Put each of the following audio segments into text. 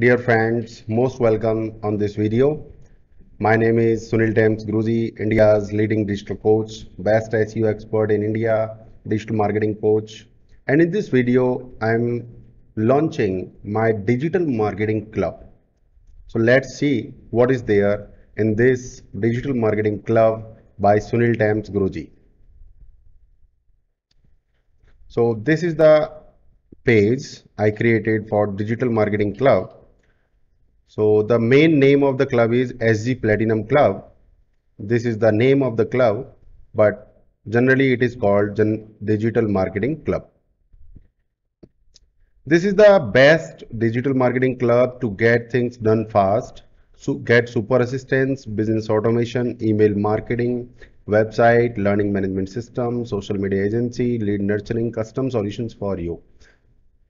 Dear friends, most welcome on this video. My name is Suniltams Guruji, India's leading digital coach, best SEO expert in India, digital marketing coach. And in this video, I'm launching my digital marketing club. So let's see what is there in this digital marketing club by Suniltams Guruji. So this is the page I created for digital marketing club. So the main name of the club is SG Platinum Club. This is the name of the club, but generally it is called Gen Digital Marketing Club. This is the best digital marketing club to get things done fast, so get super assistance, business automation, email marketing, website, learning management system, social media agency, lead nurturing, custom solutions for you.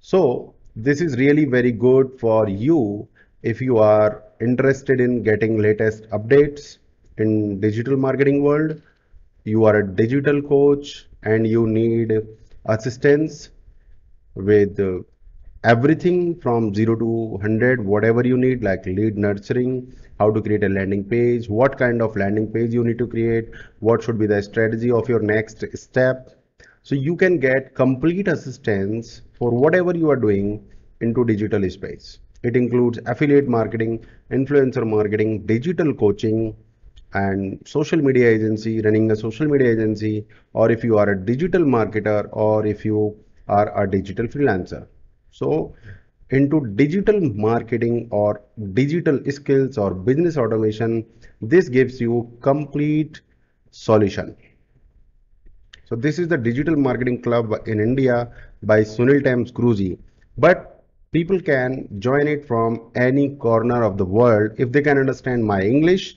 So this is really very good for you if you are interested in getting latest updates in digital marketing world, you are a digital coach and you need assistance with everything from 0 to 100 whatever you need like lead nurturing how to create a landing page what kind of landing page you need to create what should be the strategy of your next step. So you can get complete assistance for whatever you are doing into digital space it includes affiliate marketing influencer marketing digital coaching and social media agency running a social media agency or if you are a digital marketer or if you are a digital freelancer so into digital marketing or digital skills or business automation, this gives you complete solution. So this is the digital marketing club in India by Sunil Thames Guruji. But people can join it from any corner of the world. If they can understand my english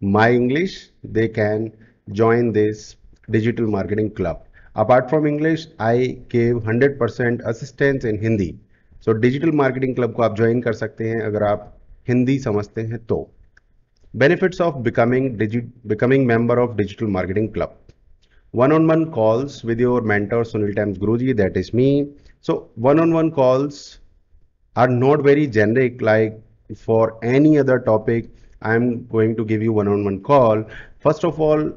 my english they can join this digital marketing club. Apart from english i gave 100% assistance in hindi. So digital marketing club ko aap join kar sakte hain agar aap hindi samajhte hain to benefits of becoming becoming member of digital marketing club. One on one calls with your mentor Suniltams guruji that is me. So one on one calls are not very generic like for any other topic i'm going to give you one-on-one call first of all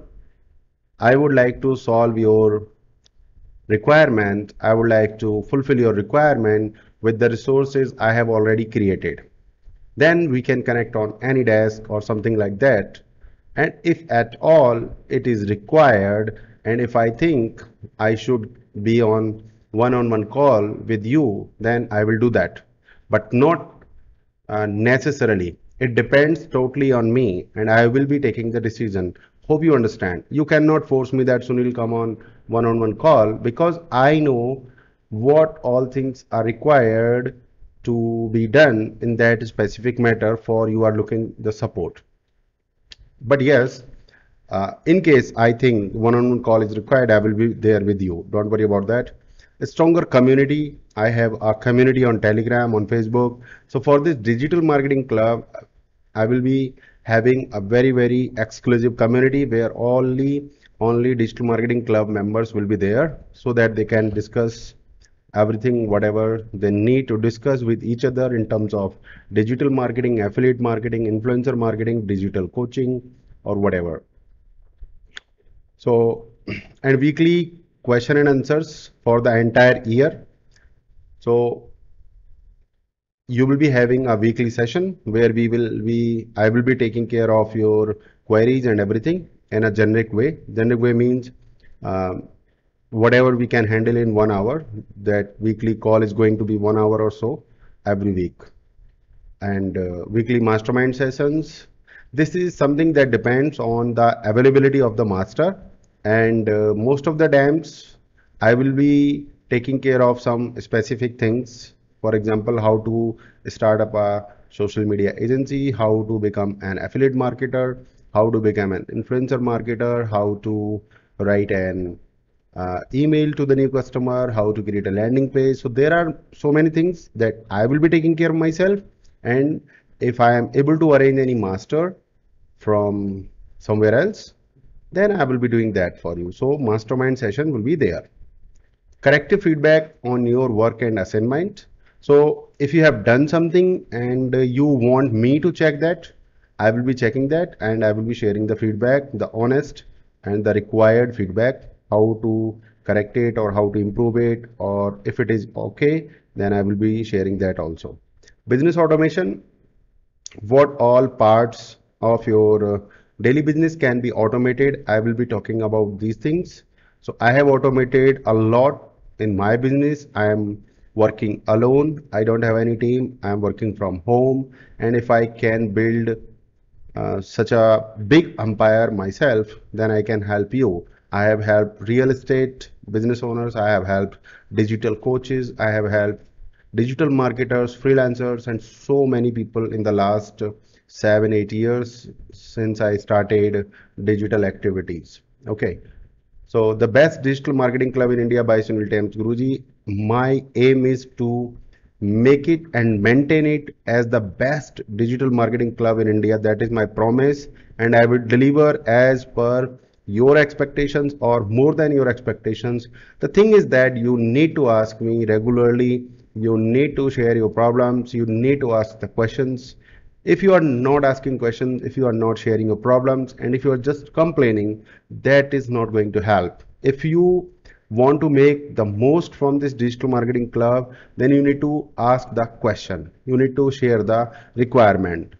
i would like to solve your requirement, I would like to fulfill your requirement with the resources I have already created. Then we can connect on AnyDesk or something like that. And if at all it is required, and if I think I should be on one-on-one -on -one call with you, then I will do that. But not uh, necessarily. It depends totally on me and I will be taking the decision. Hope you understand. You cannot force me that Sunil come on one-on-one call because I know what all things are required to be done in that specific matter for you are looking the support. But yes, uh, in case I think one-on-one -on -one call is required, I will be there with you. Don't worry about that. A stronger community. I have a community on Telegram, on Facebook. So for this digital marketing club, I will be having a very, very exclusive community where only only digital marketing club members will be there so that they can discuss everything whatever they need to discuss with each other in terms of digital marketing affiliate marketing influencer marketing digital coaching or whatever so and weekly question and answers for the entire year so you will be having a weekly session where we will be i will be taking care of your queries and everything in a generic way. Generic way means um, whatever we can handle in one hour, that weekly call is going to be one hour or so every week. And uh, weekly mastermind sessions, this is something that depends on the availability of the master. And uh, most of the times, I will be taking care of some specific things. For example, how to start up a social media agency, how to become an affiliate marketer, how to become an influencer marketer, how to write an uh, email to the new customer, how to create a landing page. So there are so many things that I will be taking care of myself. And if I am able to arrange any master from somewhere else, then I will be doing that for you. So mastermind session will be there. Corrective feedback on your work and assignment. So if you have done something and you want me to check that, I will be checking that and I will be sharing the feedback, the honest and the required feedback, how to correct it or how to improve it, or if it is okay, then I will be sharing that also. Business automation, what all parts of your daily business can be automated. I will be talking about these things. So I have automated a lot in my business. I am working alone. I don't have any team. I am working from home. And if I can build uh, such a big empire myself, then I can help you. I have helped real estate business owners. I have helped digital coaches. I have helped digital marketers, freelancers, and so many people in the last seven, eight years since I started digital activities. Okay. So the best digital marketing club in India by Suniltams Guruji. My aim is to make it and maintain it as the best digital marketing club in India. That is my promise, and I will deliver as per your expectations or more than your expectations. The thing is that you need to ask me regularly. You need to share your problems. You need to ask the questions if you are not asking questions, if you are not sharing your problems, and if you are just complaining, that is not going to help. If you want to make the most from this digital marketing club, then you need to ask the question. You need to share the requirement.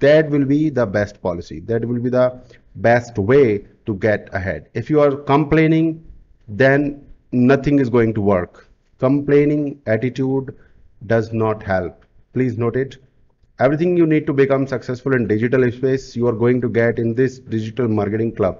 That will be the best policy. That will be the best way to get ahead. If you are complaining, then nothing is going to work. Complaining attitude does not help. Please note it everything you need to become successful in digital space you are going to get in this digital marketing club.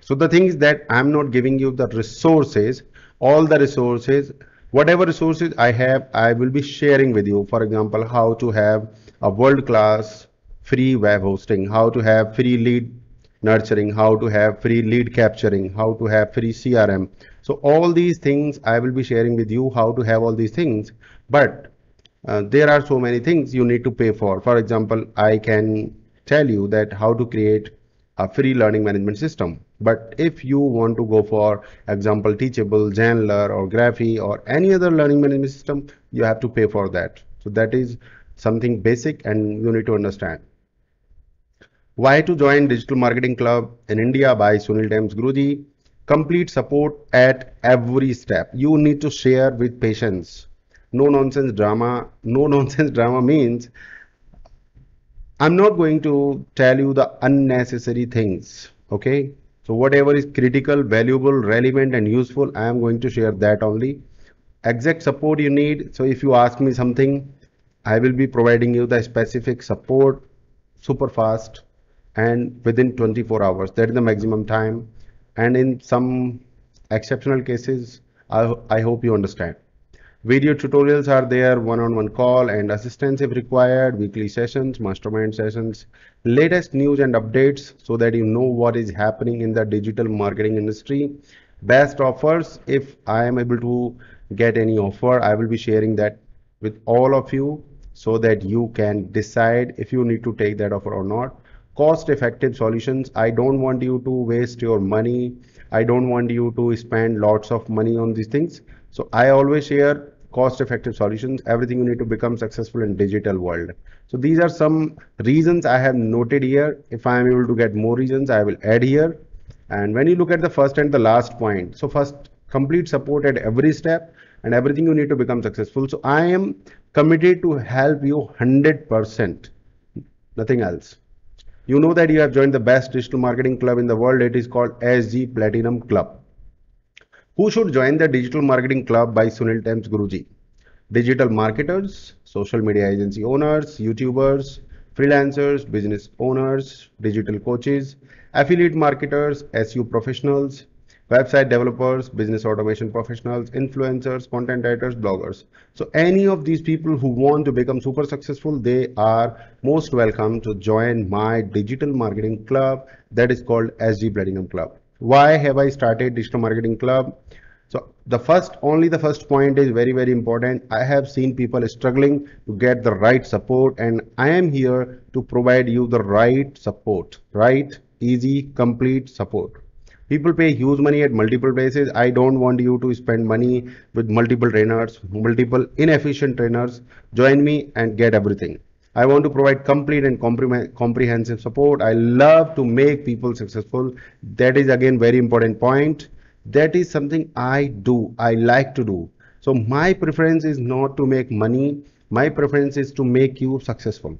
So the thing is that i'm not giving you the resources all the resources whatever resources i have i will be sharing with you. For example how to have a world class free web hosting how to have free lead nurturing how to have free lead capturing how to have free crm so all these things i will be sharing with you how to have all these things. But uh, there are so many things you need to pay for. For example, I can tell you that how to create a free learning management system. But if you want to go for example Teachable, Zenler or Graphy or any other learning management system, you have to pay for that. So that is something basic and you need to understand. Why to join Digital Marketing Club in India by Suniltams Guruji. Complete support at every step. You need to share with patients no nonsense drama. No nonsense drama means i'm not going to tell you the unnecessary things okay? So whatever is critical valuable relevant and useful i am going to share that only. Exact support you need. So if you ask me something i will be providing you the specific support super fast and within 24 hours. That is the maximum time. And in some exceptional cases i, I hope you understand Video tutorials are there, one-on-one -on -one call and assistance if required, weekly sessions, mastermind sessions, latest news and updates so that you know what is happening in the digital marketing industry. Best offers, if I am able to get any offer, I will be sharing that with all of you so that you can decide if you need to take that offer or not. Cost effective solutions. I don't want you to waste your money. I don't want you to spend lots of money on these things. So I always share cost effective solutions, everything you need to become successful in digital world. So these are some reasons I have noted here. If I am able to get more reasons, I will add here. And when you look at the first and the last point, so first complete support at every step and everything you need to become successful. So I am committed to help you 100%, nothing else. You know that you have joined the best digital marketing club in the world. It is called SG Platinum Club. Who should join the Digital Marketing Club by Suniltams Guruji? Digital marketers, social media agency owners, YouTubers, freelancers, business owners, digital coaches, affiliate marketers, SEO professionals, website developers, business automation professionals, influencers, content writers, bloggers. So any of these people who want to become super successful, they are most welcome to join my digital marketing club that is called SG Platinum Club. Why have I started digital marketing club? So the first, only the first point is very, very important. I have seen people struggling to get the right support and I am here to provide you the right support, right, easy, complete support. People pay huge money at multiple places. I don't want you to spend money with multiple trainers, multiple inefficient trainers. Join me and get everything. I want to provide complete and comprehensive support. I love to make people successful. That is again very important point. That is something I do. I like to do. So my preference is not to make money. My preference is to make you successful.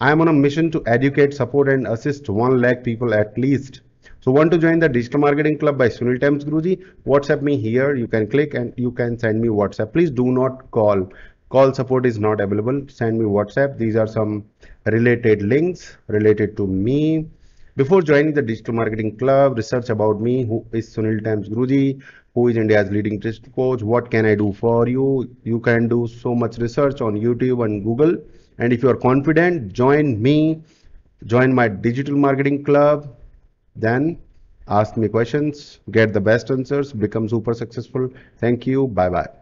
I am on a mission to educate, support and assist 1 lakh people at least. So want to join the Digital Marketing Club by Suniltams Guruji? WhatsApp me here. You can click and you can send me WhatsApp. Please do not call call support is not available. Send me whatsapp. These are some related links related to me. Before joining the digital marketing club research about me. Who is Suniltams guruji? Who is india's leading digital coach? What can i do for you? You can do so much research on youtube and google. And if you are confident join me. Join my digital marketing club. Then ask me questions. Get the best answers. Become super successful. Thank you. Bye bye